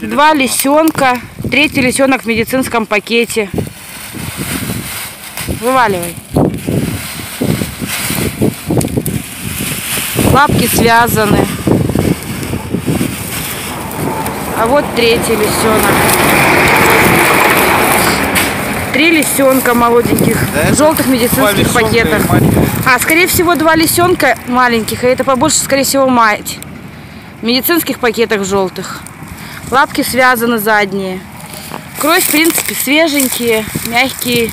Два лисенка. Третий лисенок в медицинском пакете. Вываливай. Лапки связаны. А вот третий лисенок. Три лисенка молоденьких Да, в желтых медицинских пакетах. А, скорее всего, два лисенка маленьких, а это побольше, скорее всего, мать. В медицинских пакетах желтых. Лапки связаны задние. Кровь, в принципе, свеженькие, мягкие.